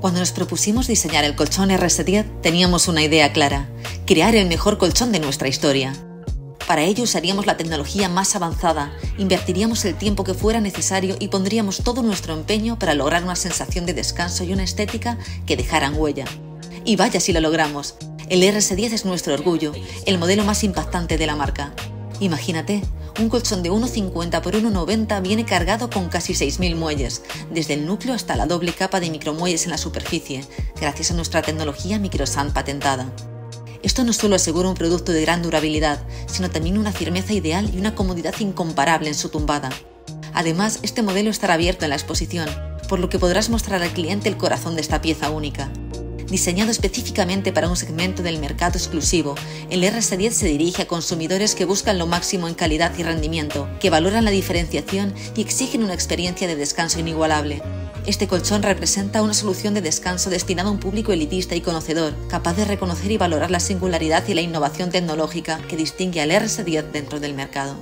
Cuando nos propusimos diseñar el colchón RS10 teníamos una idea clara, crear el mejor colchón de nuestra historia. Para ello usaríamos la tecnología más avanzada, invertiríamos el tiempo que fuera necesario y pondríamos todo nuestro empeño para lograr una sensación de descanso y una estética que dejaran huella. Y vaya si lo logramos. El RS10 es nuestro orgullo, el modelo más impactante de la marca. Imagínate, un colchón de 1,50 por 1,90 viene cargado con casi 6.000 muelles, desde el núcleo hasta la doble capa de micromuelles en la superficie, gracias a nuestra tecnología Microsand patentada. Esto no solo asegura un producto de gran durabilidad, sino también una firmeza ideal y una comodidad incomparable en su tumbada. Además, este modelo estará abierto en la exposición, por lo que podrás mostrar al cliente el corazón de esta pieza única. Diseñado específicamente para un segmento del mercado exclusivo, el RS10 se dirige a consumidores que buscan lo máximo en calidad y rendimiento, que valoran la diferenciación y exigen una experiencia de descanso inigualable. Este colchón representa una solución de descanso destinada a un público elitista y conocedor, capaz de reconocer y valorar la singularidad y la innovación tecnológica que distingue al RS10 dentro del mercado.